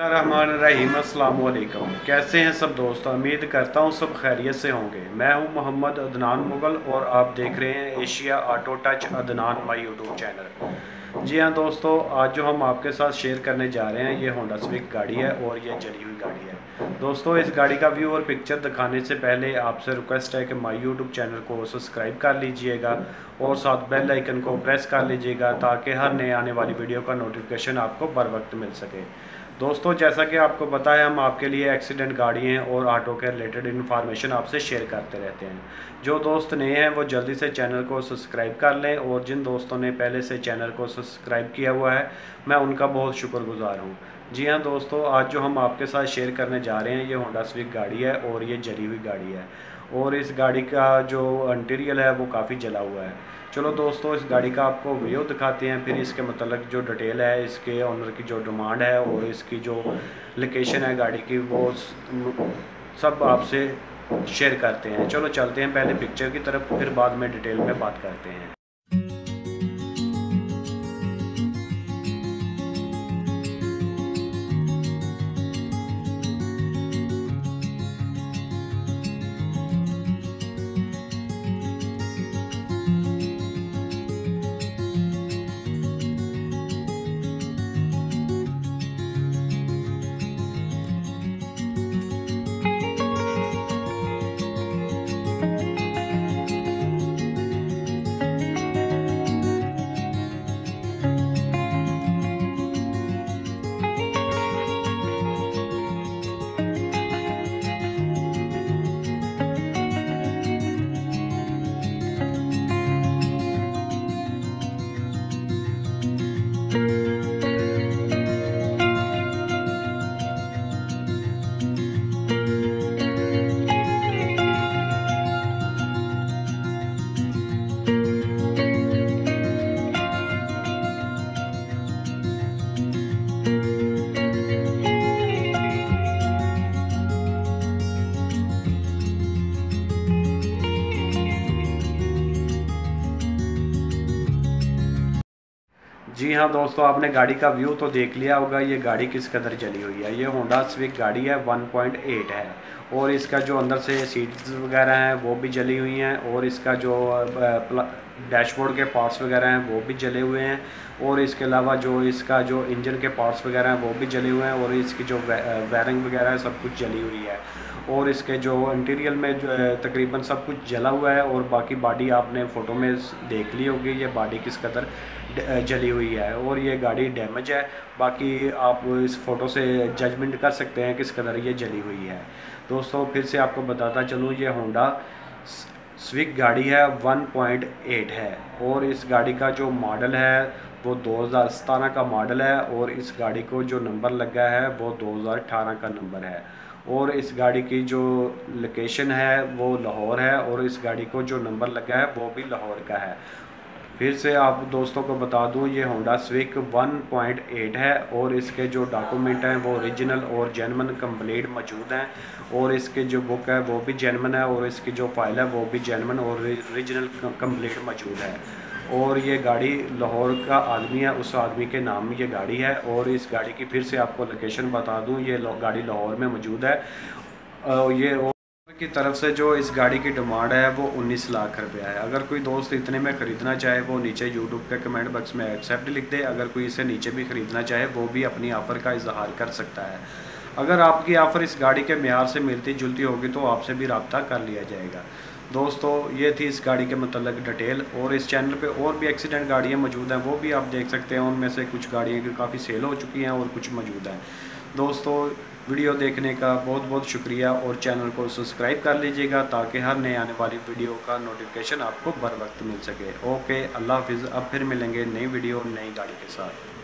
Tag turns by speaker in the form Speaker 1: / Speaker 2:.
Speaker 1: रहीम वालेकुम कैसे हैं सब दोस्त? उम्मीद करता हूँ सब खैरियत से होंगे। मैं हूँ मोहम्मद अदनान मुगल और आप देख रहे हैं Asia auto touch Adnan my YouTube channel. जी हाँ दोस्तों, आज जो हम आपके साथ शेयर करने जा रहे हैं, ये होंडा स्विक गाड़ी है और ये जली हुई गाड़ी है। दोस्तों, इस गाड़ी का व्यू और पिक्चर दिखाने से पहले आपसे रिक्वेस्ट है कि माई यूट्यूब चैनल को सब्सक्राइब कर लीजिएगा और साथ बेल आइकन को प्रेस कर लीजिएगा ताकि हर नए आने वाली वीडियो का नोटिफिकेशन आपको बर वक्त मिल सके। दोस्तों, जैसा कि आपको पता है, हम आपके लिए एक्सीडेंट गाड़ियाँ और ऑटो के रिलेटेड इन्फॉर्मेशन आपसे शेयर करते रहते हैं। जो दोस्त नए हैं, वो जल्दी से चैनल को सब्सक्राइब कर लें और जिन दोस्तों ने पहले से चैनल को सब्सक्राइब किया हुआ है, मैं उनका बहुत शुक्रगुजार हूँ। जी हाँ दोस्तों, आज जो हम आपके साथ शेयर करने जा रहे हैं, ये होंडा स्विक गाड़ी है और ये जली हुई गाड़ी है। और इस गाड़ी का जो इंटीरियल है वो काफ़ी जला हुआ है। चलो दोस्तों, इस गाड़ी का आपको वीडियो दिखाते हैं, फिर इसके मतलब जो डिटेल है, इसके ऑनर की जो डिमांड है और इसकी जो लोकेशन है गाड़ी की, वो सब आपसे शेयर करते हैं। चलो चलते हैं पहले पिक्चर की तरफ़, फिर बाद में डिटेल में बात करते हैं। जी हाँ दोस्तों, आपने गाड़ी का व्यू तो देख लिया होगा, ये गाड़ी किस कदर चली हुई है। ये होंडा स्विक गाड़ी है 1.8 है। और इसका जो अंदर से सीट्स वगैरह हैं, वो भी जली हुई हैं। और इसका जो डैशबोर्ड के पार्ट्स वगैरह हैं, वो भी जले हुए हैं। और इसके अलावा जो इसका जो इंजन के पार्ट्स वगैरह हैं, वो भी जले हुए हैं। और इसकी जो वायरिंग वगैरह है, सब कुछ जली हुई है। और इसके जो इंटीरियर में जो है, तकरीबन सब कुछ जला हुआ है और बाकी बाडी आपने फ़ोटो में देख ली होगी ये बाडी किस कदर जली हुई है और ये गाड़ी डैमेज है। बाकी आप इस फ़ोटो से जजमेंट कर सकते हैं किस कदर ये जली हुई है। दोस्तों, फिर से आपको बताता चलूँ, ये होंडा स्विक गाड़ी है 1.8 है। और इस गाड़ी का जो मॉडल है, वो दो का मॉडल है और इस गाड़ी को जो नंबर लगा है, वो 2018 का नंबर है। और इस गाड़ी की जो लोकेशन है, वो लाहौर है और इस गाड़ी को जो नंबर लगा है, वो भी लाहौर का है। फिर से आप दोस्तों को बता दूँ, ये होंडा स्विक 1.8 है और इसके जो डॉक्यूमेंट हैं, वो ओरिजिनल और जेनमन कंप्लीट मौजूद हैं और इसके जो बुक है, वो भी जेनमन है और इसकी जो फ़ाइल है, वो भी जेनमन और ओरिजिनल कंप्लीट मौजूद है। और ये गाड़ी लाहौर का आदमी है, उस आदमी के नाम ये गाड़ी है और इस गाड़ी की फिर से आपको लोकेशन बता दूँ, ये गाड़ी लाहौर में मौजूद है। ये की तरफ़ से जो इस गाड़ी की डिमांड है, वो 19 लाख रुपया है। अगर कोई दोस्त इतने में ख़रीदना चाहे, वो नीचे यूट्यूब के कमेंट बॉक्स में एक्सेप्ट लिख दे। अगर कोई इसे नीचे भी ख़रीदना चाहे, वो भी अपनी ऑफ़र का इजहार कर सकता है। अगर आपकी ऑफ़र इस गाड़ी के मैार से मिलती जुलती होगी तो आपसे भी रबता कर लिया जाएगा। दोस्तों, ये थी इस गाड़ी के मतलब डिटेल और इस चैनल पे और भी एक्सीडेंट गाड़ियाँ मौजूद हैं, वो भी आप देख सकते हैं। उनमें से कुछ गाड़ियाँ की काफ़ी सेल हो चुकी हैं और कुछ मौजूद हैं। दोस्तों, वीडियो देखने का बहुत बहुत शुक्रिया और चैनल को सब्सक्राइब कर लीजिएगा ताकि हर नए आने वाली वीडियो का नोटिफिकेशन आपको बर वक्त मिल सके। ओके अल्लाह हाफिज़, अब फिर मिलेंगे नई वीडियो, नई गाड़ी के साथ।